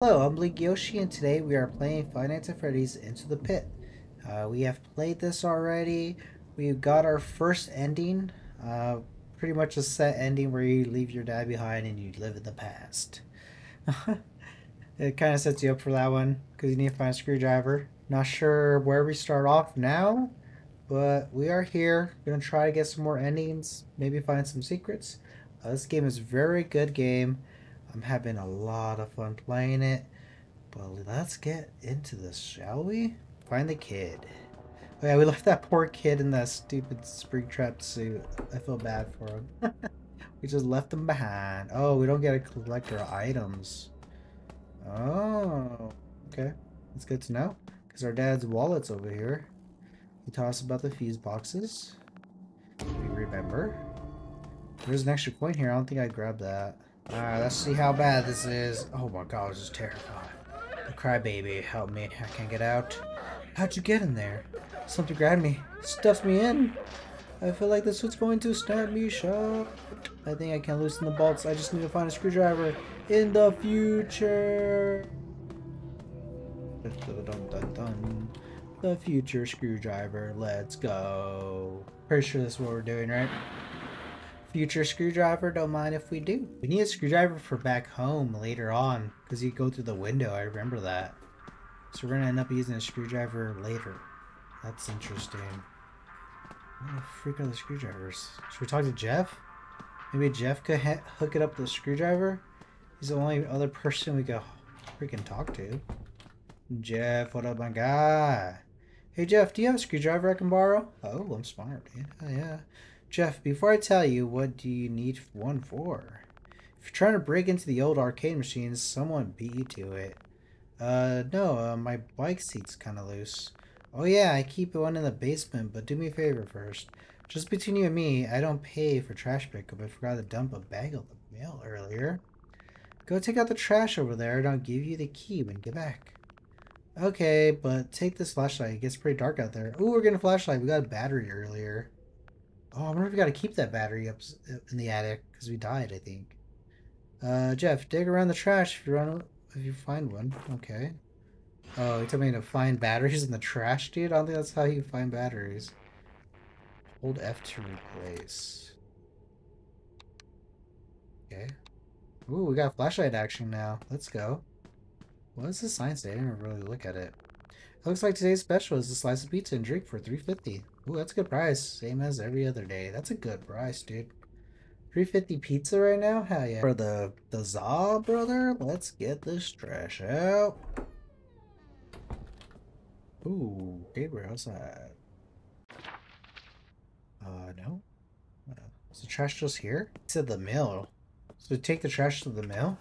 Hello, I'm Blink Yoshi, and today we are playing Five Nights at Freddy's Into the Pit. Uh, we have played this already. We've got our first ending. Uh, pretty much a set ending where you leave your dad behind and you live in the past. it kind of sets you up for that one because you need to find a screwdriver. Not sure where we start off now, but we are here. Gonna try to get some more endings, maybe find some secrets. Uh, this game is very good game. I'm having a lot of fun playing it. But let's get into this, shall we? Find the kid. Oh yeah, we left that poor kid in that stupid Springtrap suit. I feel bad for him. we just left him behind. Oh, we don't get to collect our items. Oh, okay. That's good to know. Because our dad's wallet's over here. He taught us about the fuse boxes. We remember. There's an extra coin here. I don't think I grabbed that. Alright, let's see how bad this is. Oh my god, this is terrifying. The crybaby, help me. I can't get out. How'd you get in there? Something grabbed me. Stuffed me in. I feel like this was going to snap me shut. I think I can loosen the bolts. I just need to find a screwdriver in the future. The future screwdriver. Let's go. Pretty sure that's what we're doing, right? Future screwdriver, don't mind if we do. We need a screwdriver for back home later on, because you go through the window, I remember that. So we're gonna end up using a screwdriver later. That's interesting. What the freak are the screwdrivers? Should we talk to Jeff? Maybe Jeff could hook it up with a screwdriver? He's the only other person we could freaking talk to. Jeff, what up, my guy? Hey, Jeff, do you have a screwdriver I can borrow? Oh, I'm smart, dude. Oh, yeah. Jeff, before I tell you, what do you need one for? If you're trying to break into the old arcade machines, someone beat you to it. Uh, no, uh, my bike seat's kind of loose. Oh yeah, I keep one in the basement, but do me a favor first. Just between you and me, I don't pay for trash pickup. I forgot to dump a bag of the mail earlier. Go take out the trash over there, and I'll give you the key when you get back. Okay, but take this flashlight. It gets pretty dark out there. Ooh, we're getting a flashlight. We got a battery earlier. Oh, I wonder if we gotta keep that battery up in the attic because we died, I think. Uh, Jeff, dig around the trash if you run if you find one. Okay. Oh, you told me to find batteries in the trash, dude? I don't think that's how you find batteries. Hold F to replace. Okay. Ooh, we got flashlight action now. Let's go. What is the sign say? I didn't really look at it. It looks like today's special is a slice of pizza and drink for 350 Ooh, that's a good price. Same as every other day. That's a good price, dude. 350 pizza right now? Hell yeah. For the, the Za, brother, let's get this trash out. Ooh, Gabriel outside. Uh, no. Uh, is the trash just here? He said the mill. So take the trash to the mill?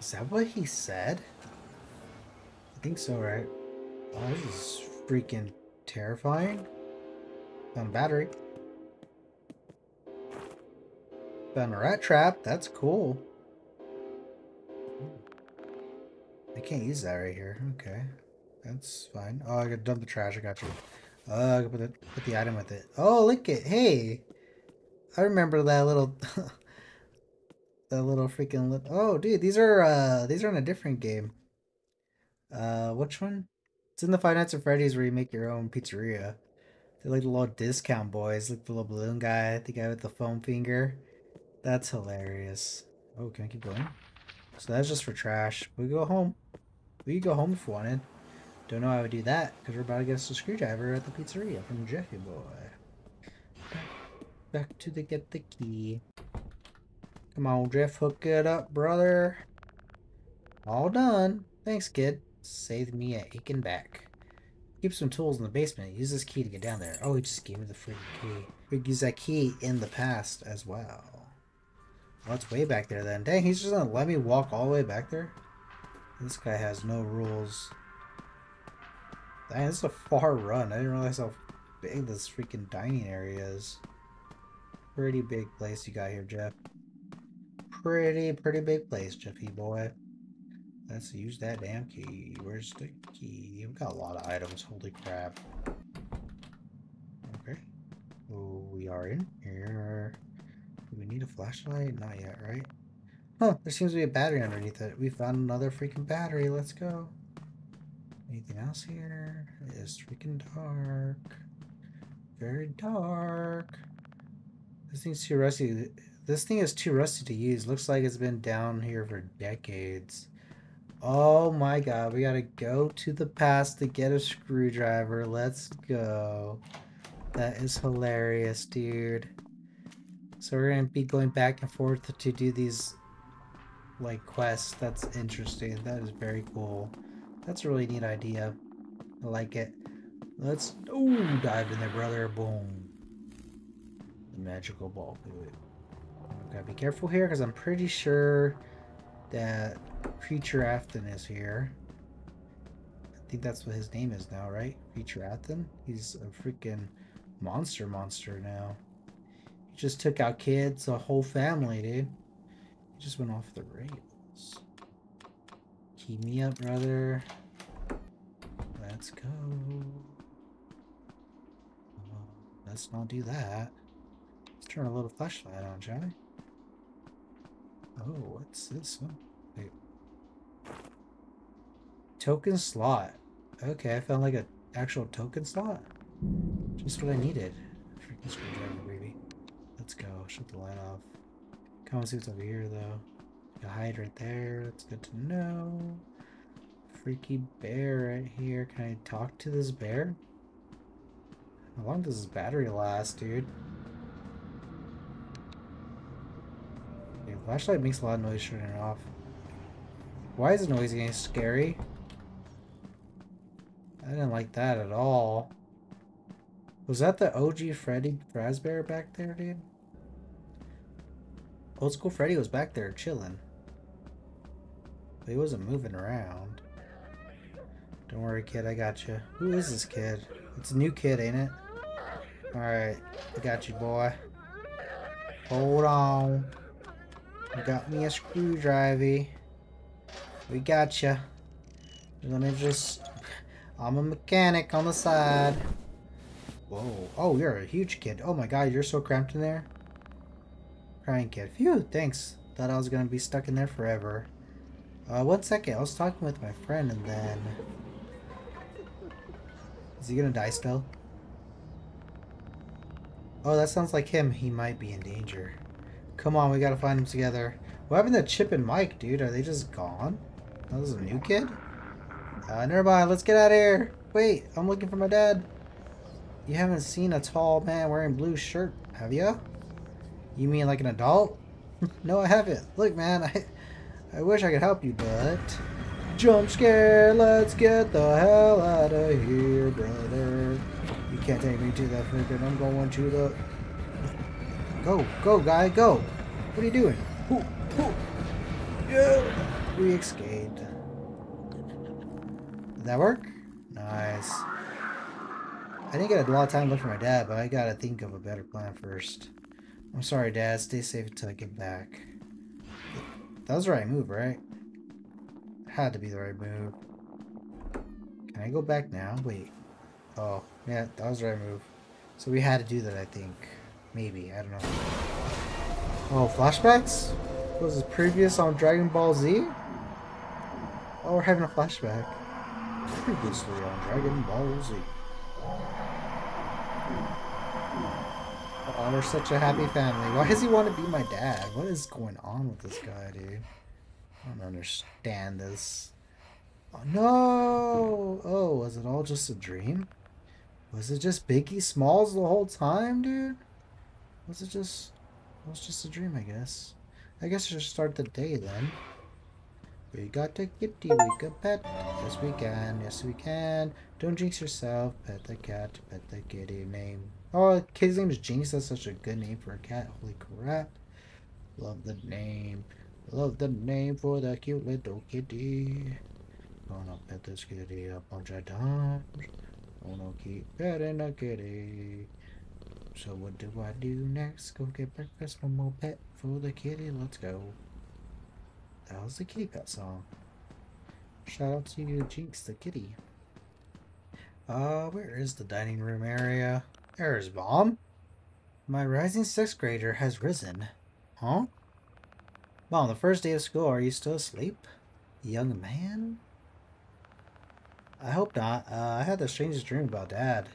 Is that what he said? I think so, right? Oh, this is freaking Terrifying. Found a battery. Found a rat trap. That's cool. I can't use that right here. Okay. That's fine. Oh, I gotta dump the trash. I got you. Oh, I gotta put the, put the item with it. Oh, look it. Hey. I remember that little... that little freaking... Li oh, dude. These are, uh... These are in a different game. Uh, which one? It's in the Five Nights at Freddy's where you make your own pizzeria. They're like the little discount boys. Like the little balloon guy, the guy with the foam finger. That's hilarious. Oh, can I keep going? So that's just for trash. We go home. We could go home if wanted. Don't know how I would do that, because we're about to get us a screwdriver at the pizzeria from Jeffy Boy. Back, back to the get the key. Come on, Jeff, hook it up, brother. All done. Thanks, kid. Saved me a aching back. Keep some tools in the basement. Use this key to get down there. Oh, he just gave me the freaking key. We could use that key in the past as well. Well, it's way back there then. Dang, he's just gonna let me walk all the way back there? This guy has no rules. Dang, this is a far run. I didn't realize how big this freaking dining area is. Pretty big place you got here, Jeff. Pretty, pretty big place, Jeffy boy. Let's use that damn key. Where's the key? We've got a lot of items. Holy crap. Okay. Oh, we are in here. Do we need a flashlight? Not yet, right? Huh, there seems to be a battery underneath it. We found another freaking battery. Let's go. Anything else here? It is freaking dark. Very dark. This thing's too rusty. This thing is too rusty to use. Looks like it's been down here for decades. Oh my god, we gotta go to the past to get a screwdriver. Let's go. That is hilarious, dude. So we're gonna be going back and forth to do these like quests. That's interesting. That is very cool. That's a really neat idea. I like it. Let's oh dive in there, brother. Boom. The magical ball. Gotta be careful here because I'm pretty sure that Creature Afton is here. I think that's what his name is now, right? Creature Afton? He's a freaking monster monster now. He just took out kids, a whole family, dude. He just went off the rails. Keep me up, brother. Let's go. Let's not do that. Let's turn a little flashlight on, shall we? Oh, what's this one? Token slot. Okay, I found like an actual token slot. Just what I needed. Freaking screwdriver, baby. Let's go. Shut the light off. Come on, see what's over here, though. Hide right there. That's good to know. Freaky bear right here. Can I talk to this bear? How long does this battery last, dude? Flashlight makes a lot of noise turning it off. Why is the noise getting scary? I didn't like that at all. Was that the OG Freddy Fazbear back there, dude? Old school Freddy was back there chilling. But he wasn't moving around. Don't worry, kid, I got you. Who is this kid? It's a new kid, ain't it? Alright, I got you, boy. Hold on. Got me a screwdriver. We got you. Let me just... I'm a mechanic on the side. Whoa. Oh, you're a huge kid. Oh my god, you're so cramped in there. Crying kid. Phew, thanks. Thought I was gonna be stuck in there forever. Uh, one second. I was talking with my friend and then... Is he gonna die still? Oh, that sounds like him. He might be in danger. Come on, we gotta find him together. What happened to Chip and Mike, dude? Are they just gone? That was a new kid? Uh, never mind. Let's get out of here. Wait, I'm looking for my dad. You haven't seen a tall man wearing blue shirt, have you? You mean like an adult? no, I haven't. Look, man, I, I wish I could help you, but... Jump scare, let's get the hell out of here, brother. You can't take me to that freaking, I'm going to the... Go, go, guy, go. What are you doing? Yeah. We escaped. That work? Nice. I didn't get a lot of time left for my dad, but I gotta think of a better plan first. I'm sorry, Dad. Stay safe until I get back. That was the right move, right? Had to be the right move. Can I go back now? Wait. Oh, yeah, that was the right move. So we had to do that, I think. Maybe, I don't know. Oh, flashbacks? Was this previous on Dragon Ball Z? Oh, we're having a flashback. Previously on Dragon Ball Z. Oh, we're such a happy family. Why does he want to be my dad? What is going on with this guy, dude? I don't understand this. Oh, no! Oh, was it all just a dream? Was it just Biggie Smalls the whole time, dude? Was it just... It was just a dream, I guess. I guess I should start the day then. We got a kitty, we got pet. Yes, we can. Yes, we can. Don't jinx yourself. Pet the cat. Pet the kitty name. Oh, kid's name is Jinx. That's such a good name for a cat. Holy crap. Love the name. Love the name for the cute little kitty. Gonna pet this kitty a bunch of times. Gonna keep petting the kitty. So what do I do next? Go get breakfast, one more pet for the kitty. Let's go. That was the kitty pet song. Shout out to you, Jinx the kitty. Uh, where is the dining room area? There's Mom. My rising sixth grader has risen. Huh? Mom, the first day of school, are you still asleep? Young man? I hope not. Uh, I had the strangest dream about Dad.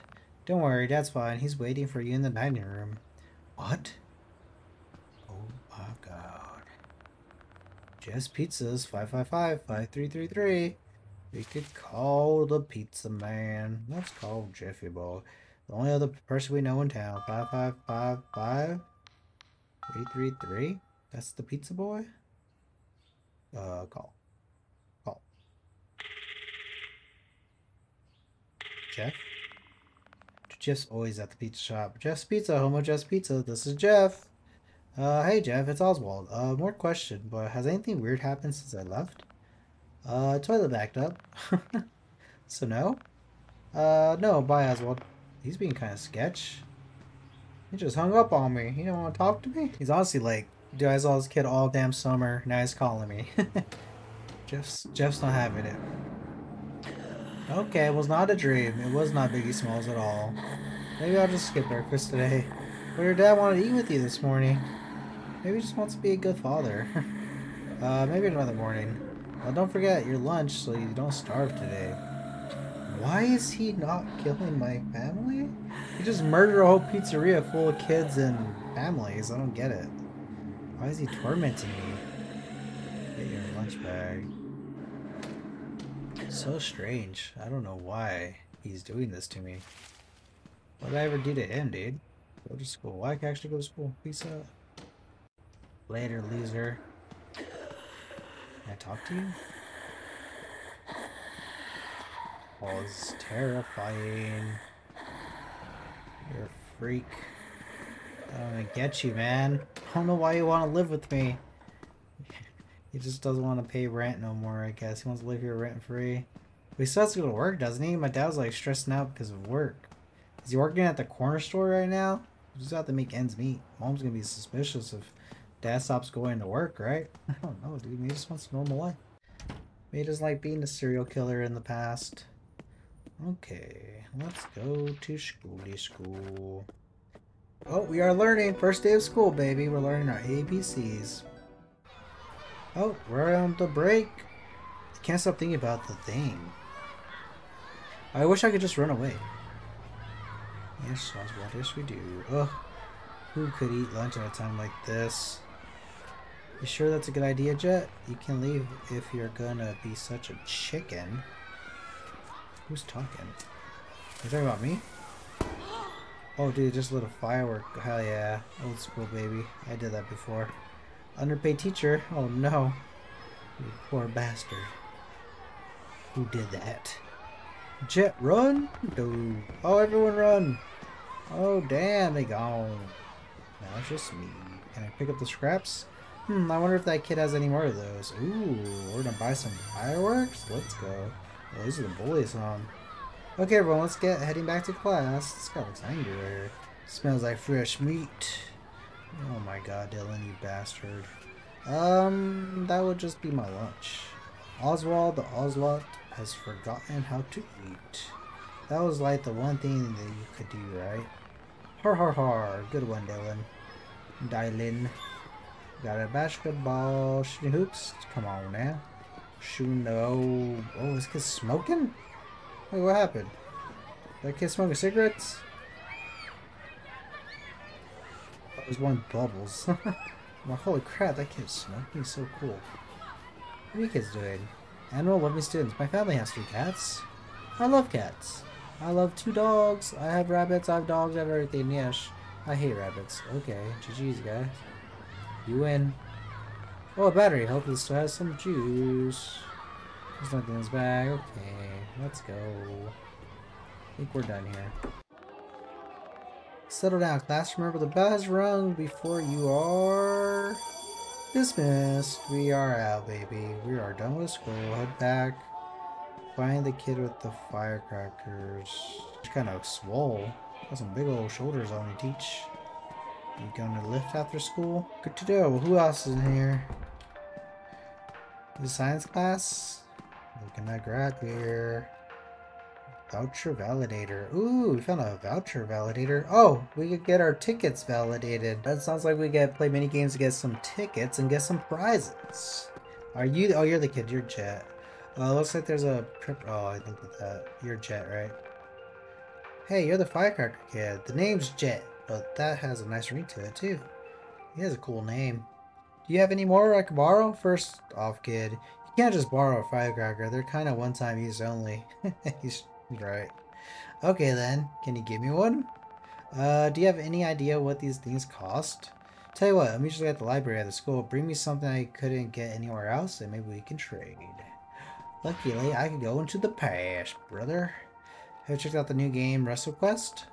Don't worry, Dad's fine. He's waiting for you in the dining room. What? Oh my god. Jeff's Pizzas, 555-5333. We could call the pizza man. Let's call Jeffy Boy. The only other person we know in town. 5555 333. That's the pizza boy? Uh, call. Call. Jeff? Jeff's always at the pizza shop. Jeff's Pizza, home of Jeff's Pizza. This is Jeff. Uh, hey Jeff, it's Oswald. Uh, more question, but has anything weird happened since I left? Uh, toilet backed up. so no? Uh, no, bye Oswald. He's being kind of sketch. He just hung up on me. He don't want to talk to me? He's honestly like, dude, I saw this kid all damn summer. Now he's calling me. Jeff's, Jeff's not having it. Okay, it was not a dream. It was not Biggie Smalls at all. Maybe I'll just skip breakfast today. But your dad wanted to eat with you this morning. Maybe he just wants to be a good father. uh, maybe another morning. Well, don't forget your lunch so you don't starve today. Why is he not killing my family? He just murdered a whole pizzeria full of kids and families. I don't get it. Why is he tormenting me? Get your lunch bag. So strange. I don't know why he's doing this to me. What did I ever do to him, dude? Go to school. Why can't I actually go to school? Peace out. Later, loser. Can I talk to you? Oh, is terrifying. You're a freak. I don't get you, man. I don't know why you want to live with me. he just doesn't want to pay rent no more, I guess. He wants to live here rent free. But he still has to go to work, doesn't he? My dad's like stressing out because of work. Is he working at the corner store right now? He's got to make ends meet. Mom's gonna be suspicious if dad stops going to work, right? I don't know, dude. Maybe he just wants normal life. Maybe he doesn't like being a serial killer in the past. Okay, let's go to schooly school. Oh, we are learning. First day of school, baby. We're learning our ABCs. Oh, we're on the break. I can't stop thinking about the thing. I wish I could just run away. Yes, Oswald, yes we do. Ugh, who could eat lunch at a time like this? You sure that's a good idea, Jet? You can leave if you're gonna be such a chicken. Who's talking? You talking about me? Oh, dude, just a little firework. Hell yeah. Old school, baby. I did that before. Underpaid teacher? Oh, no. You poor bastard. Who did that? Jet, run! No. Oh, everyone run! Oh, damn, they gone. Now it's just me. Can I pick up the scraps? Hmm, I wonder if that kid has any more of those. Ooh, we're gonna buy some fireworks? Let's go. Well, these are the bullies on. Okay, everyone, let's get heading back to class. This guy looks angry right here. Smells like fresh meat. Oh my god, Dylan, you bastard. Um, that would just be my lunch. Oswald the Oswald has forgotten how to eat. That was like the one thing that you could do, right? Har har har. Good one, Dylan. Dylan. Got a basketball. Shooting hoops. Come on now. Shooting no. Oh, this kid's smoking? Wait, what happened? That kid smoking cigarettes? That was one bubbles. well, holy crap, that kid's smoking. So cool. What are you kids doing? Animal loving students. My family has three cats. I love cats. I love two dogs. I have rabbits. I have dogs. I have everything. Yes. I hate rabbits. Okay. GG's, guys. You win. Oh, a battery. Hopefully still has some juice. There's nothing in his bag. Okay. Let's go. I think we're done here. Settle down, class. Remember the bell has rung before you are dismissed. We are out, baby. We are done with school. Head back. Find the kid with the firecrackers. He's kind of swole. Got some big old shoulders on you, teach. You going to lift after school? Good to know. Who else is in here? The science class? Looking at grad here. Voucher validator. Ooh, we found a voucher validator. Oh, we could get our tickets validated. That sounds like we get play mini games to get some tickets and get some prizes. Are you? Oh, you're the kid. You're Jet. Uh, looks like there's a trip. Oh, I at that. You're Jet, right? Hey, you're the firecracker kid. The name's Jet, but that has a nice ring to it too. He has a cool name. Do you have any more I can borrow? First off, kid, you can't just borrow a firecracker. They're kind of one-time use only. He's right. Okay then, can you give me one? Uh, do you have any idea what these things cost? Tell you what, I'm usually at the library at the school. Bring me something I couldn't get anywhere else and maybe we can trade. Luckily, I can go into the past, brother. Have you checked out the new game, WrestleQuest?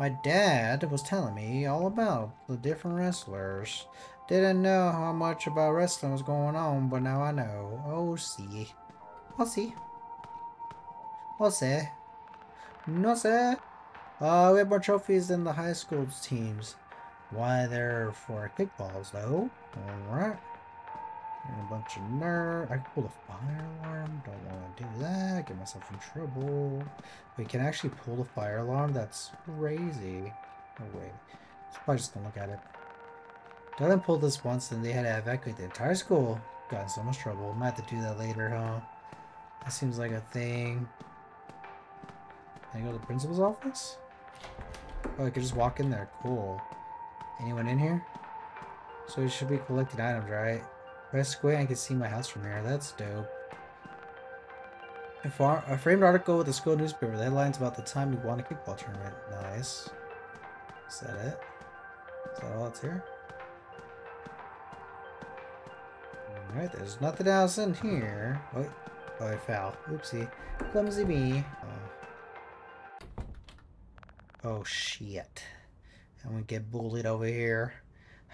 My dad was telling me all about the different wrestlers. Didn't know how much about wrestling was going on, but now I know. Oh, see. I'll see. I'll see. No, sir. Uh, we have more trophies than the high school teams. Why, they're for kickballs, though. Alright. And a bunch of nerds. I can pull the fire alarm. Don't want to do that. Get myself in trouble. We can actually pull the fire alarm. That's crazy. Oh, wait. It's probably just gonna look at it. Dylan pulled this once and they had to evacuate the entire school. Got in so much trouble. Might have to do that later, huh? That seems like a thing. Can I go to the principal's office? Oh, I could just walk in there. Cool. Anyone in here? So we should be collecting items, right? Press square I can see my house from here. That's dope. A, far, a framed article with the school newspaper. The headlines about the time we won a kickball tournament. Nice. Is that it? Is that all that's here? Alright, there's nothing else in here. Oh, oh I fell. Oopsie. Clumsy me. Oh. oh shit. I'm gonna get bullied over here.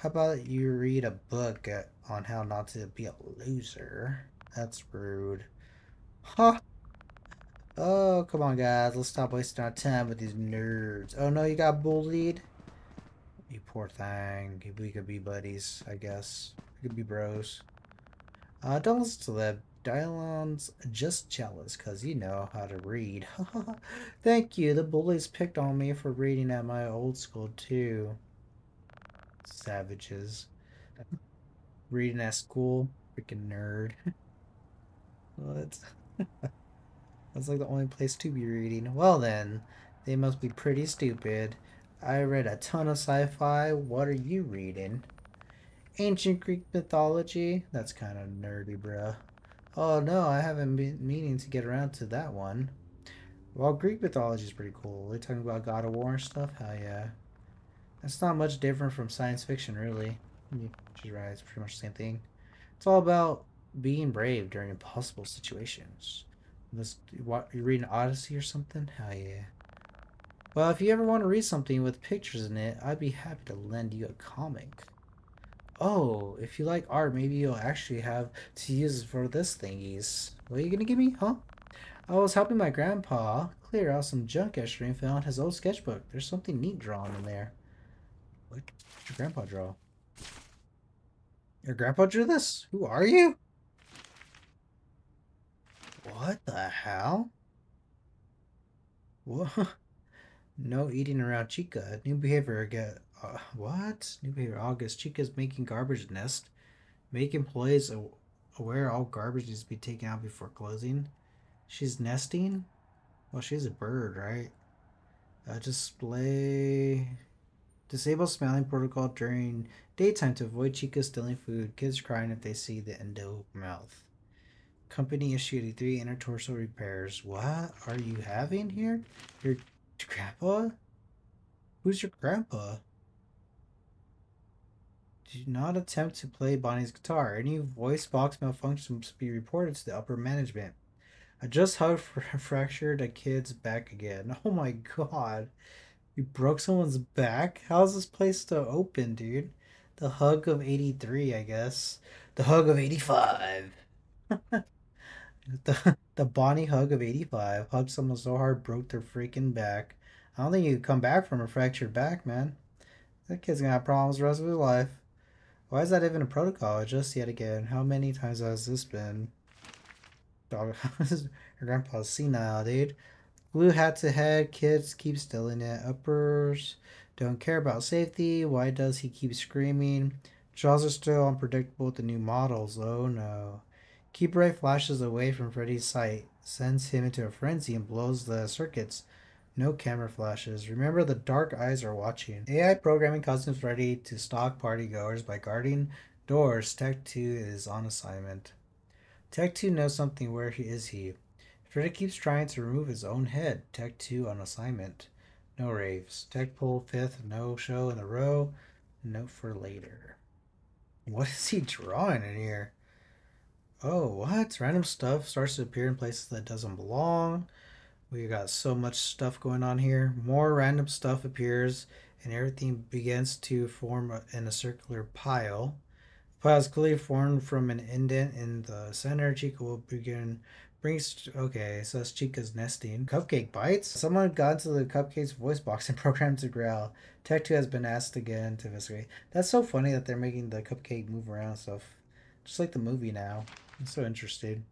How about you read a book on how not to be a loser? That's rude. Huh? Oh, come on, guys. Let's stop wasting our time with these nerds. Oh, no, you got bullied? You poor thing. We could be buddies, I guess. We could be bros. Uh, don't listen to that. Dylan's just jealous because you know how to read. Thank you. The bullies picked on me for reading at my old school, too. Savages. Reading at school. Freaking nerd. what? That's like the only place to be reading. Well then, they must be pretty stupid. I read a ton of sci-fi. What are you reading? Ancient Greek mythology? That's kind of nerdy, bruh. Oh no, I haven't been meaning to get around to that one. Well, Greek mythology is pretty cool. They're talking about God of War and stuff. Hell yeah. That's not much different from science fiction, really. She's right, it's pretty much the same thing. It's all about being brave during impossible situations. This, what, you're reading Odyssey or something? Hell yeah. Well, if you ever want to read something with pictures in it, I'd be happy to lend you a comic. Oh, if you like art, maybe you'll actually have to use it for this thingies. What are you gonna give me, huh? I was helping my grandpa clear out some junk yesterday and found his old sketchbook. There's something neat drawn in there. What did your grandpa draw? Your grandpa drew this? Who are you? What the hell? What? No eating around Chica. New behavior again. uh, what? New behavior August. Chica's making garbage nest. Make employees aware all garbage needs to be taken out before closing. She's nesting? Well, she's a bird, right? Uh, display. Disable smelling protocol during daytime to avoid Chica stealing food. Kids crying if they see the endo mouth. Company issued three intertorso repairs. What are you having here? Your grandpa? Who's your grandpa? Do not attempt to play Bonnie's guitar. Any voice box malfunction must be reported to the upper management. I just hugged fractured a kid's back again. Oh my god. You broke someone's back? How's this place still open, dude? The hug of 83, I guess. The hug of 85. the, the Bonnie hug of 85. Hugged someone so hard, broke their freaking back. I don't think you come back from a fractured back, man. That kid's gonna have problems the rest of his life. Why is that even a protocol? Just yet again. How many times has this been? Dog, your grandpa's senile, dude. Glue hats ahead. Kids keep stealing it. Uppers don't care about safety. Why does he keep screaming? Jaws are still unpredictable with the new models. Oh no. Keep bright flashes away from Freddy's sight. Sends him into a frenzy and blows the circuits. No camera flashes. Remember, the dark eyes are watching. AI programming causes Freddy to stalk partygoers by guarding doors. Tech 2 is on assignment. Tech 2 knows something. Where is he? Freddy keeps trying to remove his own head. Tech 2 on assignment. No raves. Tech pull fifth. No show in the row. Note for later. What is he drawing in here? Oh, what? Random stuff starts to appear in places that doesn't belong. We got so much stuff going on here. More random stuff appears and everything begins to form in a circular pile. The pile is clearly formed from an indent in the center. Chica will begin brings okay, so it's Chica's nesting. Cupcake bites? Someone got into the cupcake's voice box and programmed to growl. Tech 2 has been asked again to investigate. That's so funny that they're making the cupcake move around stuff. Just like the movie now. So interested.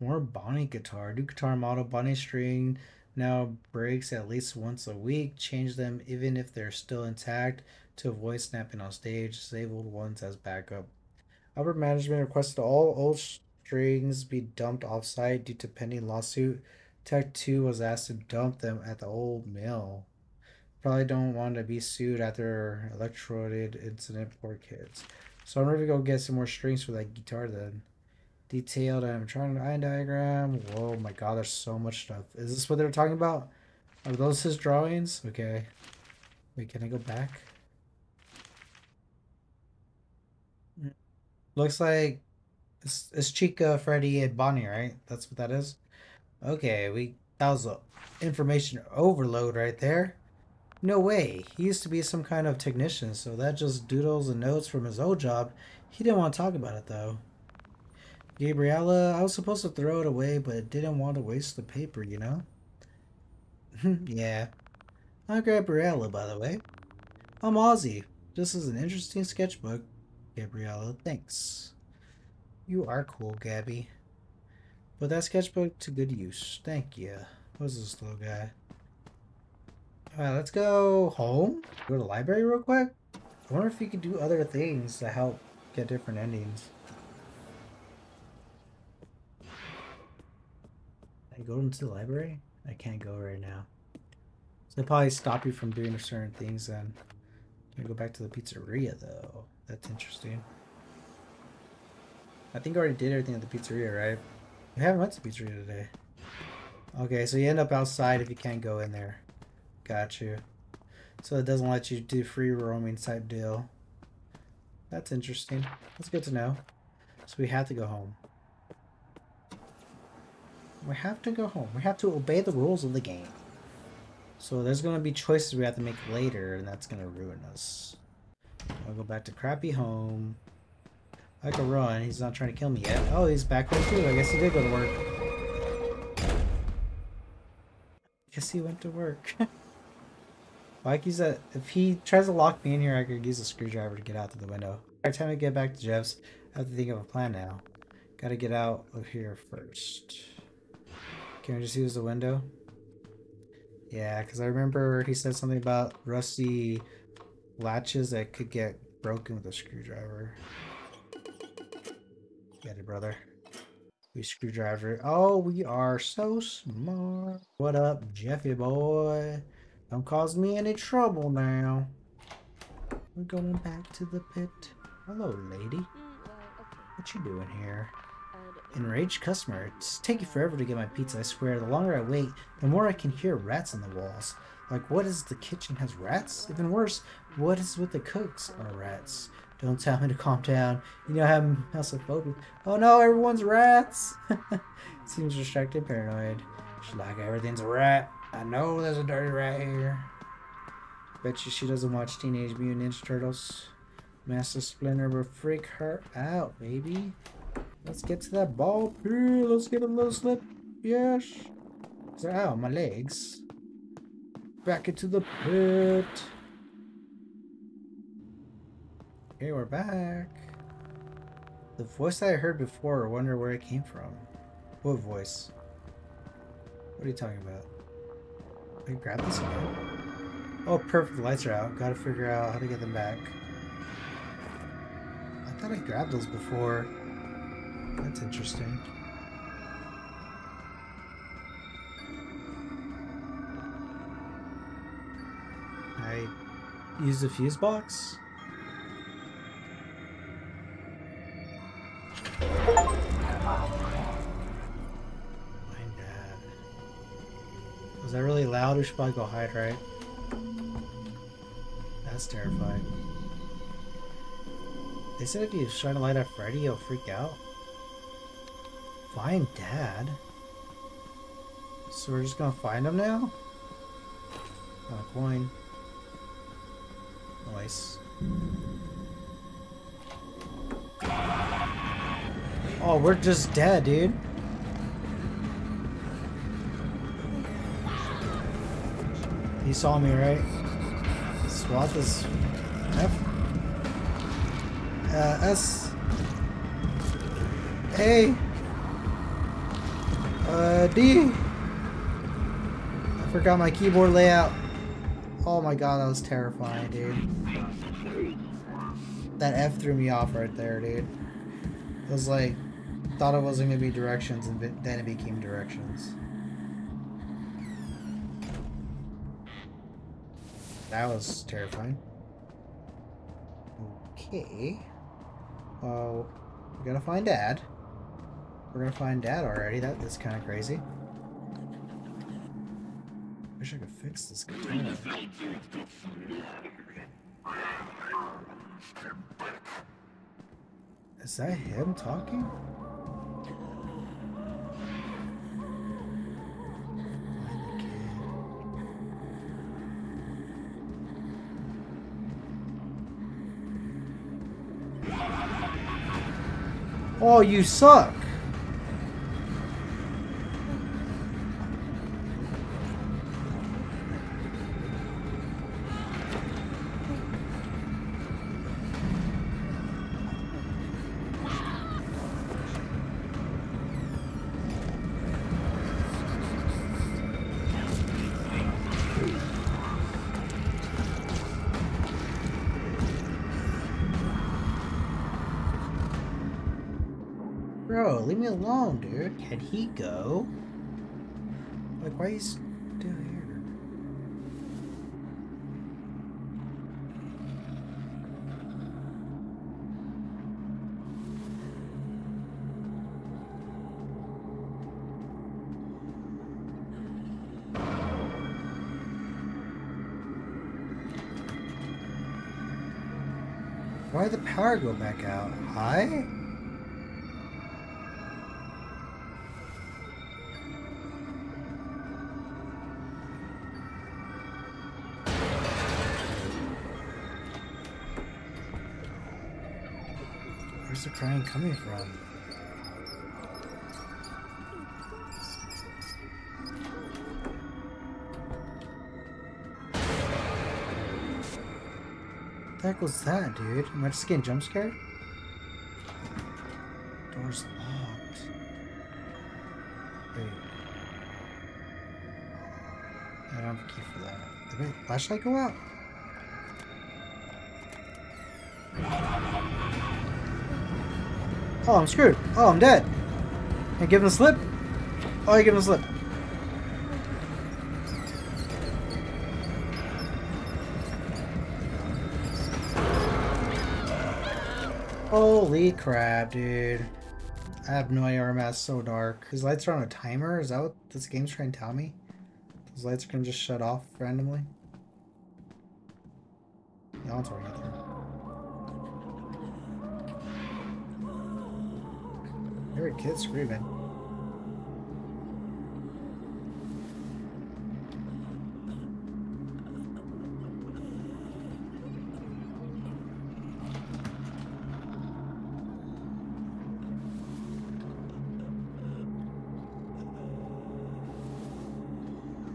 More Bonnie guitar. New guitar model, Bonnie string now breaks at least once a week. Change them even if they're still intact to avoid snapping on stage. Old ones as backup. Upper management requested all old strings be dumped offsite due to pending lawsuit. Tech 2 was asked to dump them at the old mill. Probably don't want to be sued after electrocuted incident. Poor kids. So I'm ready to go get some more strings for that guitar then. Detailed I'm trying to iron diagram. Whoa my god, there's so much stuff. Is this what they're talking about? Are those his drawings? Okay. Wait, can I go back? Hmm. Looks like it's, it's Chica, Freddy, and Bonnie, right? That's what that is? Okay, we that was a information overload right there. No way. He used to be some kind of technician, so that just doodles and notes from his old job. He didn't want to talk about it though. Gabriella, I was supposed to throw it away, but didn't want to waste the paper, you know? yeah. I'm Gabriella, by the way. I'm Ozzy. This is an interesting sketchbook. Gabriella, thanks. You are cool, Gabby. Put that sketchbook to good use. Thank you. What's this little guy? Alright, let's go home. Go to the library real quick. I wonder if you could do other things to help get different endings. I go into the library? I can't go right now. So they probably stop you from doing certain things then. Can I go back to the pizzeria though? That's interesting. I think I already did everything at the pizzeria, right? We haven't went to the pizzeria today. Okay, so you end up outside if you can't go in there. Got you. So it doesn't let you do free roaming type deal. That's interesting. That's good to know. So we have to go home. We have to go home. We have to obey the rules of the game. So there's going to be choices we have to make later, and that's going to ruin us. I'll go back to crappy home. I can run. He's not trying to kill me yet. Oh, he's back home too. I guess he did go to work. Guess he went to work. I can use that. If he tries to lock me in here, I could use a screwdriver to get out to the window. Every time I get back to Jeff's, I have to think of a plan now. Gotta get out of here first. Can I just use the window? Yeah, because I remember he said something about rusty latches that could get broken with a screwdriver. Get it, brother. We screwdriver. Oh, we are so smart. What up, Jeffy boy? Don't cause me any trouble now. We're going back to the pit. Hello, lady. Mm, uh, what you doing here? Enraged customer. It's taking forever to get my pizza, I swear. The longer I wait, the more I can hear rats on the walls. Like, what is the kitchen has rats? Even worse, what is with the cooks are rats? Don't tell me to calm down. You know I'm housephobia. Oh no, everyone's rats! Seems distracted paranoid. She's like, everything's a rat. I know there's a dirty rat here. Bet you she doesn't watch Teenage Mutant Ninja Turtles. Master Splinter will freak her out, baby. Let's get to that ball pool. Let's get a little slip. Yes. Ow, oh, my legs. Back into the pit. Okay, we're back. The voice that I heard before, I wonder where it came from. What voice? What are you talking about? I grab this again? Oh, perfect. The lights are out. Gotta figure out how to get them back. I thought I grabbed those before. That's interesting. I use the fuse box? We should probably go hide, right? That's terrifying. They said if you shine a light at Freddy, he'll freak out. Find Dad? So we're just gonna find him now? Got a coin. Nice. Oh, we're just dead, dude. He saw me, right? Swat is F. Uh, S. A. Uh, D. I forgot my keyboard layout. Oh my god, that was terrifying, dude. That F threw me off right there, dude. It was like, thought it wasn't gonna be directions, and then it became directions. That was terrifying. Okay. Oh, uh, we gotta find Dad. We're gonna find Dad already. That's kind of crazy. Wish I could fix this guitar. Is that him talking? Oh, you suck! Can he go? Like, why he's still here? Why did the power go back out? Hi? Where's the crying coming from? What the heck was that, dude? Am I just getting jump scared? Door's locked. Wait. I don't have a key for that. Did my flashlight go out? Oh, I'm screwed. Oh, I'm dead. I give him a slip? Oh, I give him a slip. Holy crap, dude. I have no idea at. It's so dark. These lights are on a timer? Is that what this game's trying to tell me? Those lights are going to just shut off randomly? No one's worrying kids screaming.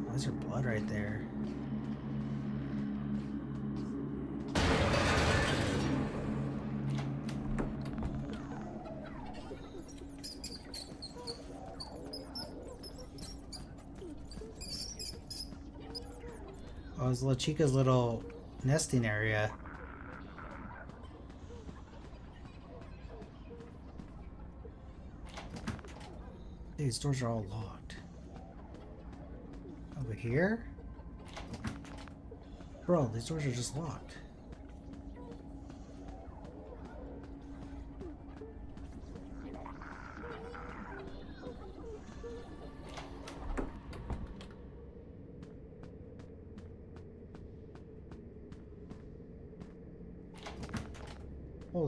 Why is there blood right there? La Chica's little nesting area. These doors are all locked. Over here? Bro, these doors are just locked.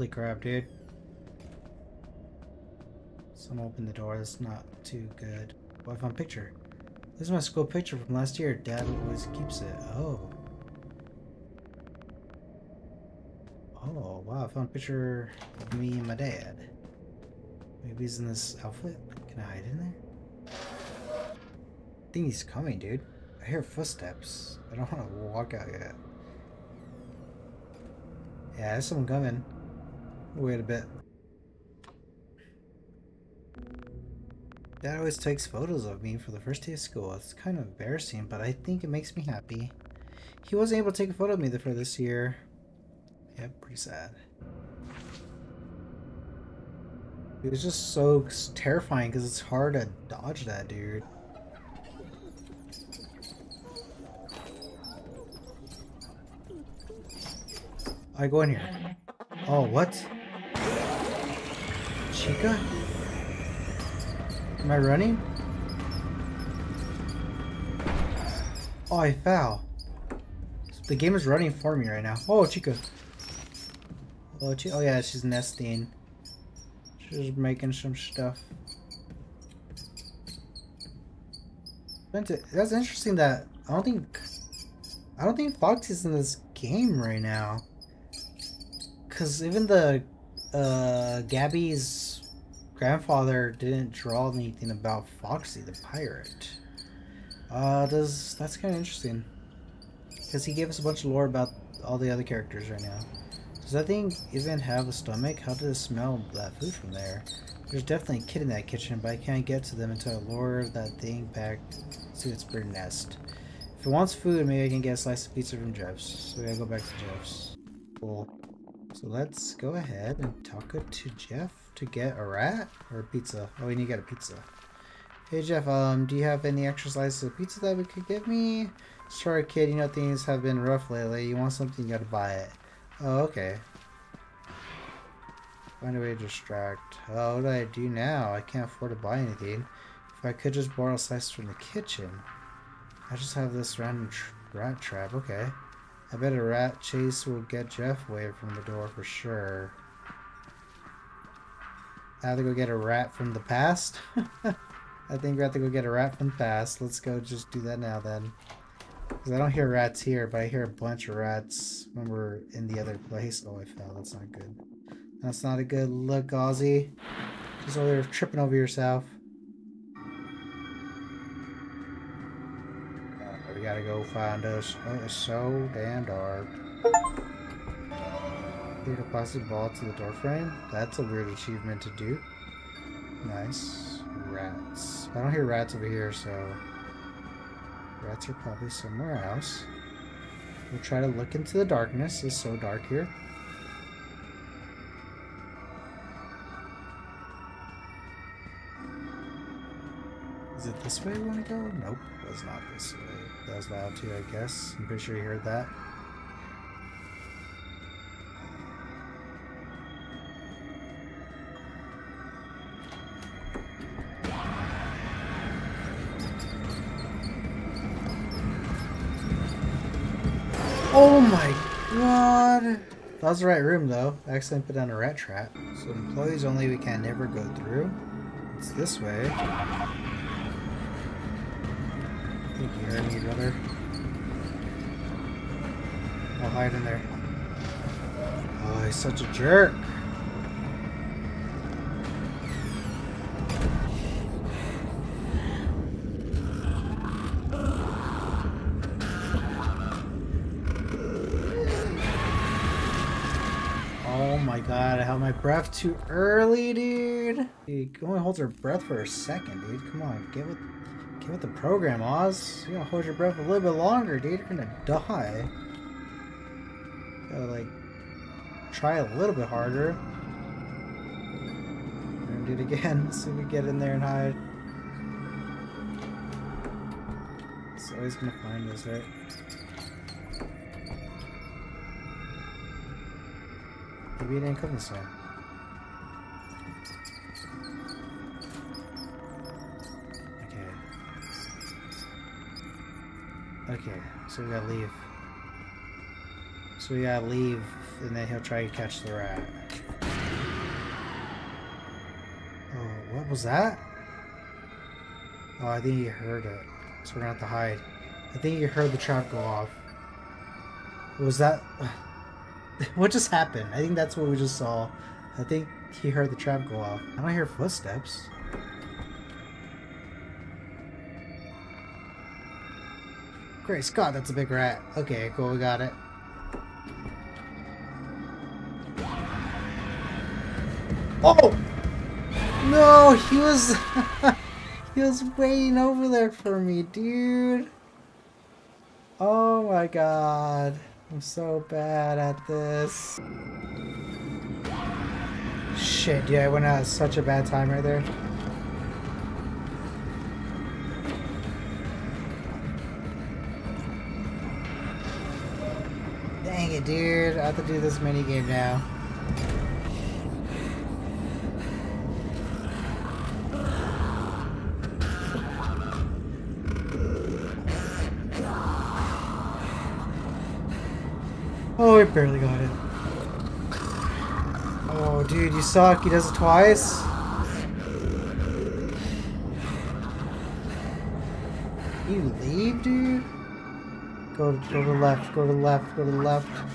Holy crap, dude. Someone opened the door. That's not too good. Oh, I found picture. This is my school picture from last year. Dad always keeps it. Oh. Oh, wow. I found a picture of me and my dad. Maybe he's in this outfit. Can I hide in there? I think he's coming, dude. I hear footsteps. I don't want to walk out yet. Yeah, there's someone coming. Wait a bit. Dad always takes photos of me for the first day of school. It's kind of embarrassing, but I think it makes me happy. He wasn't able to take a photo of me for this year. Yeah, pretty sad. It was just so terrifying because it's hard to dodge that dude. I go in here. Oh, what? Chica? Am I running? Oh, I fell. The game is running for me right now. Oh, Chica. Oh, oh yeah, she's nesting. She's making some stuff. That's interesting that I don't think I don't think Foxy's in this game right now. Cause even the uh, Gabby's grandfather didn't draw anything about Foxy the pirate. Uh, does that's kind of interesting. Because he gave us a bunch of lore about all the other characters right now. Does that thing even have a stomach? How does it smell that food from there? There's definitely a kid in that kitchen, but I can't get to them until I lure that thing back to its bird nest. If it wants food, maybe I can get a slice of pizza from Jeff's. So we gotta go back to Jeff's. Cool. So let's go ahead and talk to Jeff to get a rat or a pizza. Oh, we need to get a pizza. Hey Jeff, um, do you have any extra slices of pizza that we could give me? Sorry kid, you know things have been rough lately. You want something, you gotta buy it. Oh, okay. Find a way to distract. Oh, what do I do now? I can't afford to buy anything. If I could just borrow slices from the kitchen. I just have this random rat trap. Okay. I bet a rat chase will get Jeff away from the door for sure. I have to go get a rat from the past? I think we have to go get a rat from the past. Let's go just do that now then. Because I don't hear rats here, but I hear a bunch of rats when we're in the other place. Oh, I fell. That's not good. That's not a good look, Ozzy. Just over there tripping over yourself. Uh, we gotta go find us. Oh, it's so damn dark. A plastic ball to the door frame. That's a weird achievement to do. Nice. Rats. I don't hear rats over here, so... Rats are probably somewhere else. We'll try to look into the darkness. It's so dark here. Is it this way we want to go? Nope, it was not this way. That was loud too, I guess. I'm pretty sure you heard that. That was the right room though. I accidentally put down a rat trap. So employees only we can never go through. It's this way. Thank you, Ernie, brother. I'll hide in there. Oh, he's such a jerk. My breath too early, dude. He only holds her breath for a second, dude. Come on, get with Give it the program, Oz. You gotta hold your breath a little bit longer, dude. You're gonna die. Gotta, like, try a little bit harder. Do it again. See if we get in there and hide. It's always gonna find us, right? Maybe it didn't come this time. Okay, so we gotta leave. So we gotta leave, and then he'll try to catch the rat. Oh, what was that? Oh, I think he heard it. So we're gonna have to hide. I think he heard the trap go off. Was that... what just happened? I think that's what we just saw. I think he heard the trap go off. I don't hear footsteps. Great Scott, that's a big rat. Okay, cool, we got it. Oh! No, he was... he was waiting over there for me, dude. Oh my god. I'm so bad at this. Shit, dude, I went out such a bad time right there. Dang it, dude. I have to do this mini game now. Oh, I barely got it. Oh, dude, you suck. He does it twice. You leave, dude? Go, go to the left, go to the left, go to the left.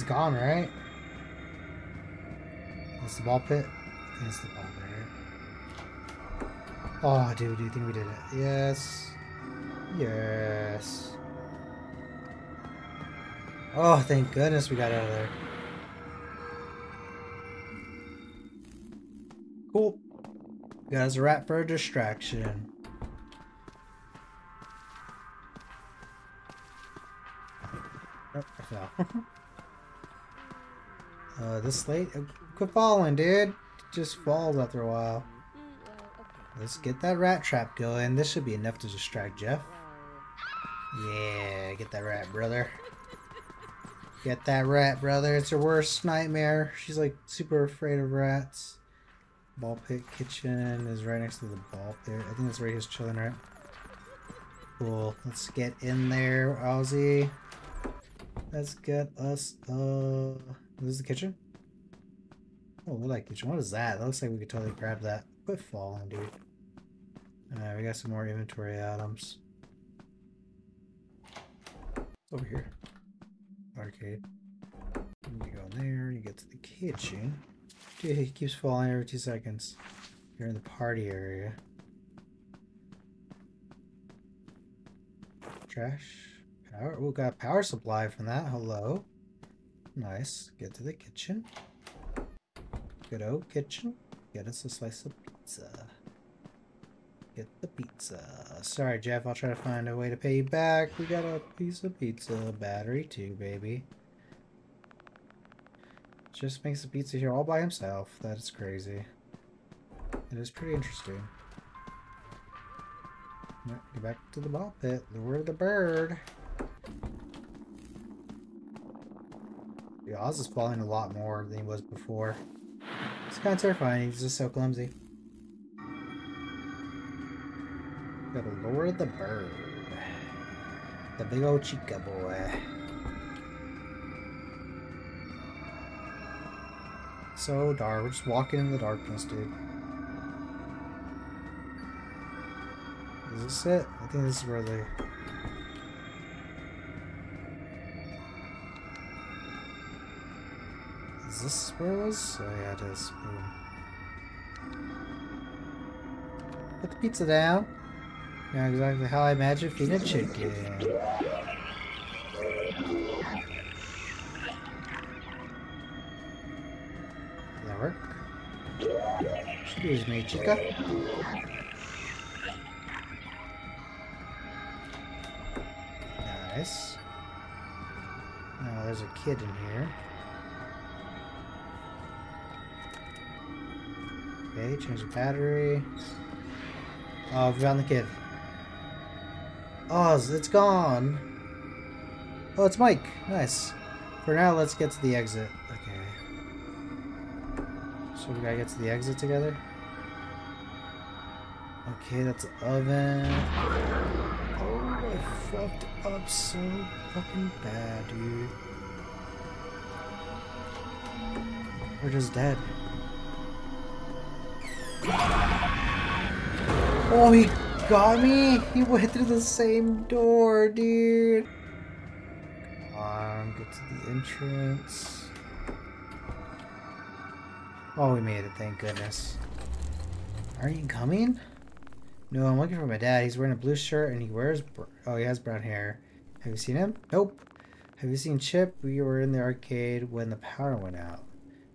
He's gone, right? That's the ball pit? That's the ball pit. Oh, dude, do you think we did it? Yes. Yes. Oh, thank goodness we got out of there. Cool. Got us a rat for a distraction. I fell. uh, this late? Quit falling, dude. just falls after a while. Let's get that rat trap going. This should be enough to distract Jeff. Yeah, get that rat, brother. Get that rat, brother. It's her worst nightmare. She's like super afraid of rats. Ball pit kitchen is right next to the ball pit. I think that's where he's chilling, right? Cool. Let's get in there, Ozzy. Let's get us, uh... This is the kitchen? Oh, we like kitchen. What is that? That looks like we could totally grab that. Quit falling, dude. Alright, we got some more inventory items. Over here. Arcade. You go in there, you get to the kitchen. Dude, he keeps falling every two seconds. You're in the party area. Trash. Power. Oh, got power supply from that. Hello. Nice. Get to the kitchen. Good old kitchen. Get us a slice of pizza. Get the pizza. Sorry, Jeff. I'll try to find a way to pay you back. We got a piece of pizza. Battery too, baby. Just makes the pizza here all by himself. That is crazy. It is pretty interesting. Get back to the ball pit. Lure the bird. The Oz is falling a lot more than he was before. It's kind of terrifying. He's just so clumsy. Gotta lure the bird. The big old chica boy. So dark. We're just walking in the darkness, dude. Is this it? I think this is where they... Is Is this where it was? Oh yeah, it is. Boom. Put the pizza down. Now exactly how I imagine feeding a chicken. Does that work? Excuse me, chica. Nice. Now there's a kid in here. Okay, change the battery. Oh, we found the kid. Oh, it's gone. Oh, it's Mike. Nice. For now, let's get to the exit. Okay. So we gotta get to the exit together. Okay, that's an oven. Oh, I fucked up so fucking bad, dude. We're just dead. Oh, he got me? He went through the same door, dude. Um, Come on, get to the entrance. Oh, we made it, thank goodness. Are you coming? No, I'm looking for my dad. He's wearing a blue shirt and he wears... oh, he has brown hair. Have you seen him? Nope. Have you seen Chip? We were in the arcade when the power went out.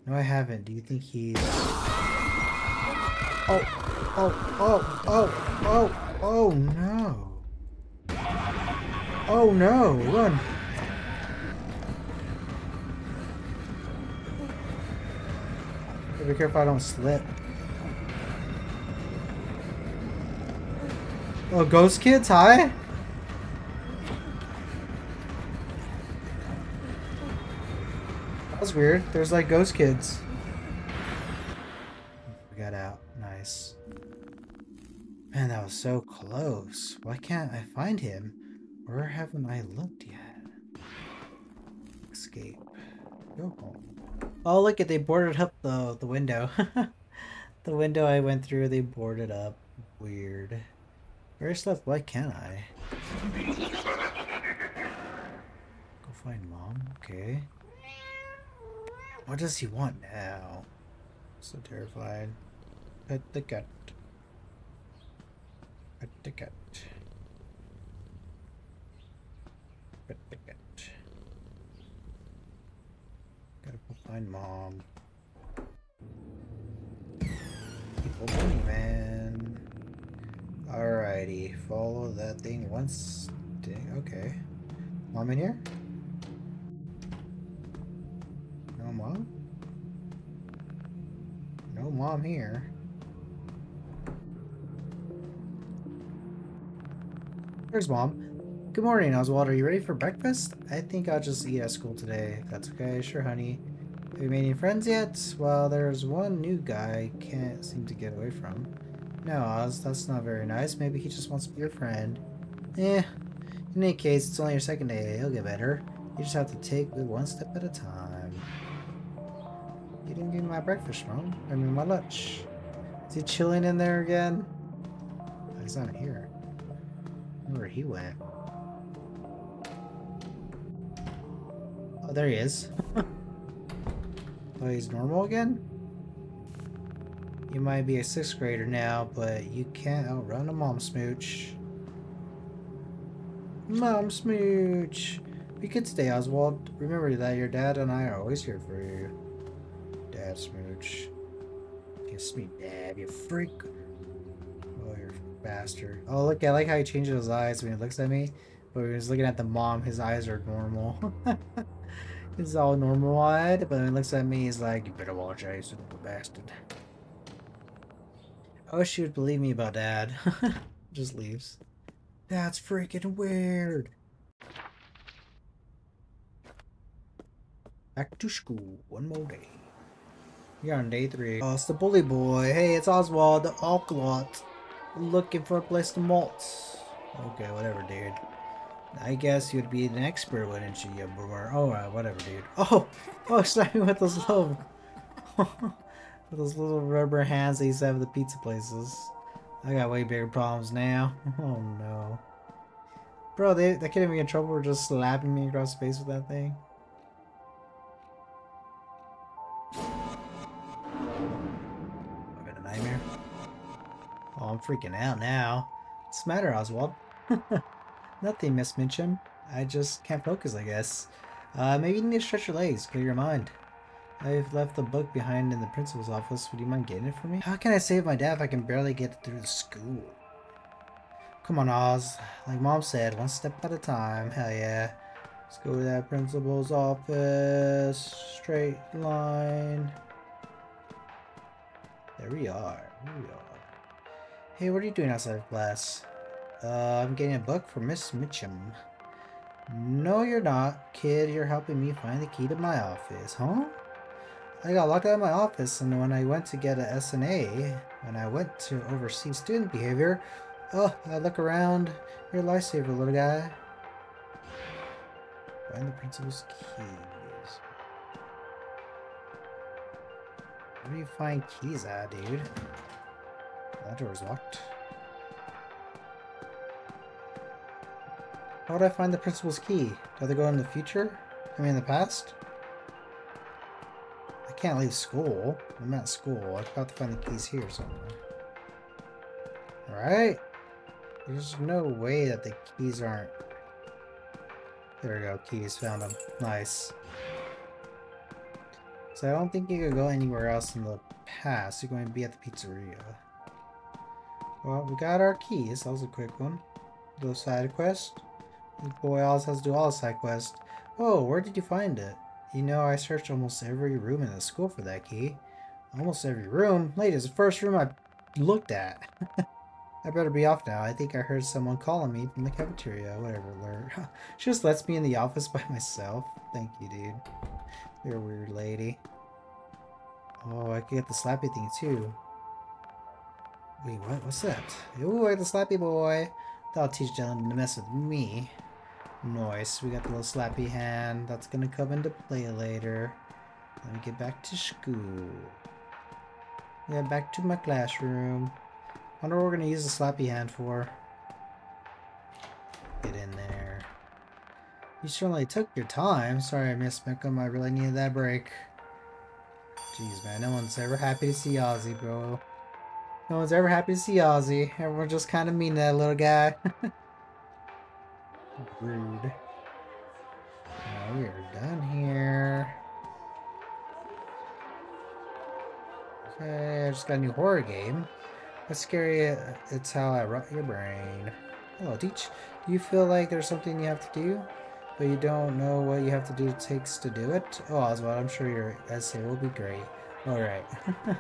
No, I haven't. Do you think he's... Oh, oh, oh, oh, oh. Oh no. Oh no, run. Be careful I don't slip. Oh, ghost kids, hi? That was weird. There's like ghost kids. So close. Why can't I find him? Where haven't I looked yet? Escape. Go home. Oh, look at they boarded up the the window. the window I went through, they boarded up. Weird. Where's stuff? Why can't I? Go find mom. Okay. What does he want now? So terrified. Pet the cat a ticket. A ticket. Gotta go find mom. People money, man. Alrighty, follow that thing once. Okay. Mom in here? No mom? No mom here. There's mom. Good morning, Oswald. Are you ready for breakfast? I think I'll just eat at school today, if that's okay. Sure, honey. Have you made any friends yet? Well, there's one new guy I can't seem to get away from. No, Oz, that's not very nice. Maybe he just wants to be your friend. Eh. In any case, it's only your second day. He'll get better. You just have to take it one step at a time. You didn't give me my breakfast, Mom. I mean, my lunch. Is he chilling in there again? He's not here where he went. Oh, there he is. oh, he's normal again? You might be a sixth grader now, but you can't outrun a mom smooch. Mom smooch! We could stay, Oswald. Remember that your dad and I are always here for you. Dad smooch. Kiss me, dad, you freak oh, bastard. Oh, look, I like how he changes his eyes when he looks at me. But when he's looking at the mom, his eyes are normal. he's all normal-eyed, but when he looks at me, he's like, you better watch out, you of a bastard. I wish you would believe me about dad. Just leaves. That's freaking weird. Back to school. One more day. You're on day three. Oh, it's the bully boy. Hey, it's Oswald, the Alkalot looking for a place to molt. Okay, whatever, dude. I guess you'd be an expert, wouldn't you, you boomer? Oh, uh, whatever, dude. Oh, oh, slapping with those little, with those little rubber hands they used to have at the pizza places. I got way bigger problems now. Oh no, bro, they they can't even get in trouble for just slapping me across the face with that thing. I'm freaking out now. What's the matter, Oswald? Nothing, Miss Minchin. I just can't focus, I guess. Uh, maybe you need to stretch your legs, clear your mind. I've left the book behind in the principal's office. Would you mind getting it for me? How can I save my dad if I can barely get through the school? Come on, Oz. Like Mom said, one step at a time. Hell yeah. Let's go to that principal's office. Straight line. There we are. Here we are. Hey, what are you doing outside of class? Uh, I'm getting a book for Miss Mitchum. No, you're not. Kid, you're helping me find the key to my office, huh? I got locked out of my office, and when I went to get a SNA, when I went to oversee student behavior, oh, I look around. You're a lifesaver, little guy. Find the principal's keys. Where do you find keys at, dude? That door is locked. How would I find the principal's key? Do I go in the future? I mean, in the past? I can't leave school. I'm at school. I've got to find the keys here somewhere. Alright. There's no way that the keys aren't... There we go. Keys. Found them. Nice. So I don't think you could go anywhere else in the past. You're going to be at the pizzeria. Well, we got our keys. That was a quick one. Little side quest. This boy always has to do all the side quests. Oh, where did you find it? You know, I searched almost every room in the school for that key. Almost every room? Lady, it's the first room I looked at. I better be off now. I think I heard someone calling me from the cafeteria. Whatever, alert. she just lets me in the office by myself. Thank you, dude. You're a weird lady. Oh, I can get the slappy thing too. Wait, what? What's that? Ooh, I the slappy boy. That'll teach gentlemen to mess with me. Nice. We got the little slappy hand. That's gonna come into play later. Let me get back to school. Yeah, back to my classroom. Wonder what we're gonna use the slappy hand for. Get in there. You certainly took your time. Sorry, Miss Mickham. I really needed that break. Jeez, man. No one's ever happy to see Ozzy, bro. No one's ever happy to see Ozzy. Everyone just kind of mean that little guy. Rude. Now we are done here. Okay, I just got a new horror game. What's scary? It's how I rot your brain. Hello, Teach. Do you feel like there's something you have to do, but you don't know what you have to do it takes to do it? Oh, Oswald, I'm sure your essay will be great. Alright.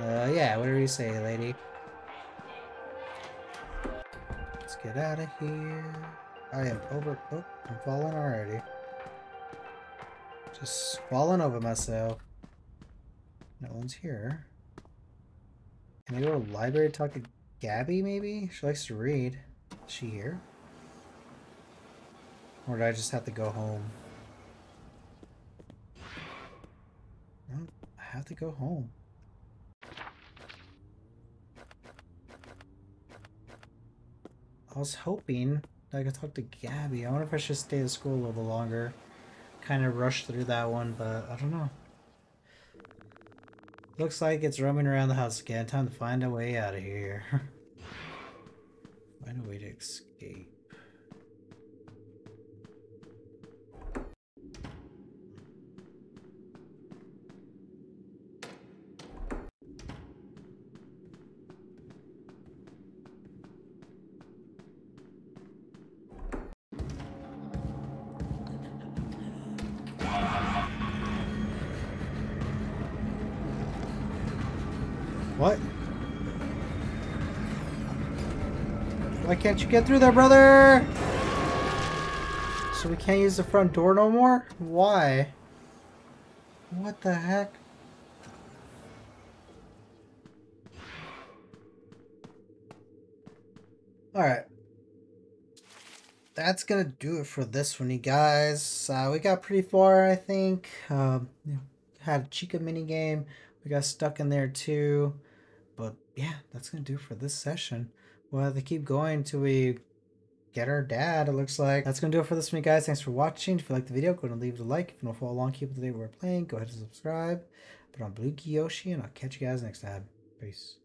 uh, yeah, whatever you say, lady. Let's get out of here. I am over... Oh, I'm falling already. Just falling over myself. No one's here. Can I go to the library to talk to Gabby, maybe? She likes to read. Is she here? Or do I just have to go home? I have to go home. I was hoping I could talk to Gabby. I wonder if I should stay at school a little longer. Kind of rushed through that one, but I don't know. Looks like it's roaming around the house again. Time to find a way out of here. find a way to escape. Can't you get through there, brother? So we can't use the front door no more? Why? What the heck? Alright. That's gonna do it for this one, you guys. Uh, we got pretty far, I think. Um, had a Chica mini game. We got stuck in there too. But yeah, that's to do for this session. We'll have to keep going until we get our dad, it looks like. That's going to do it for this one, guys. Thanks for watching. If you like the video, go ahead and leave a like. If you want to follow along, keep up to date we're playing, go ahead and subscribe. Put on Blue Yoshi, and I'll catch you guys next time. Peace.